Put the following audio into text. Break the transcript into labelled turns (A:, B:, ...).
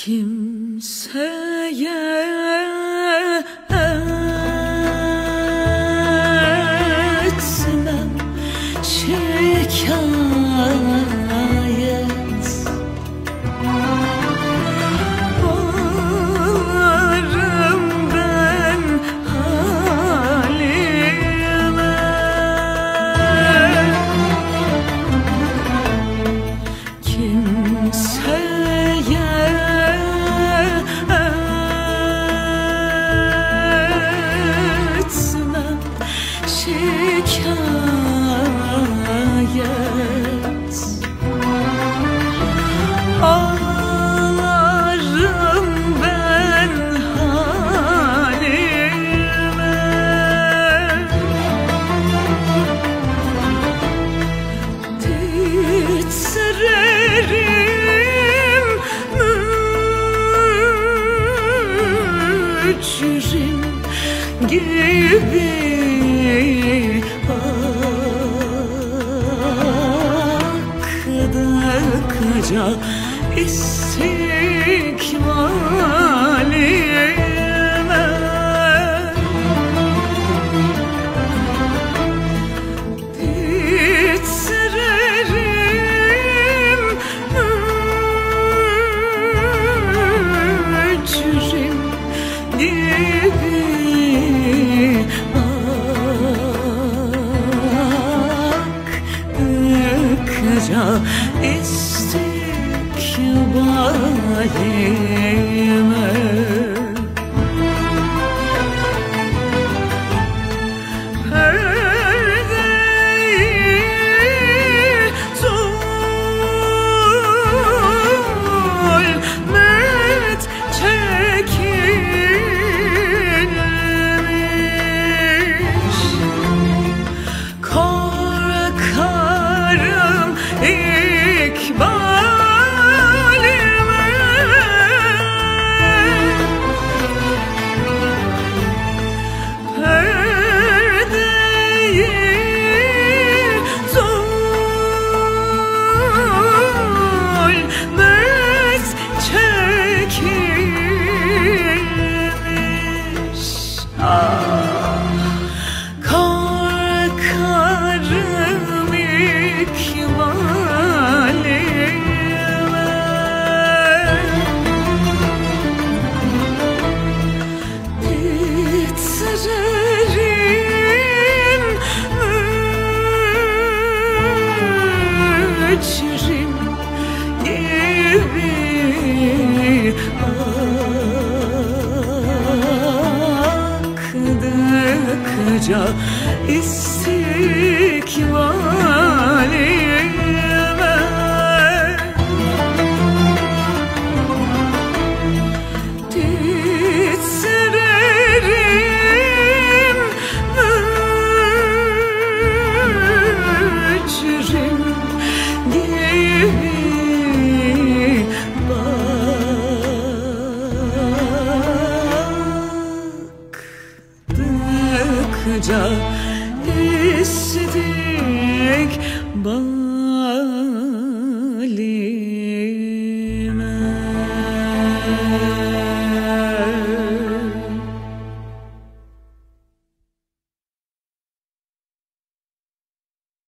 A: Kimseye şikayet Ağlarım ben halime. Titrerim gibi Akdıkça istikbalime Titrerim mücrim gibi. Akdıkça kalınca istedik bana.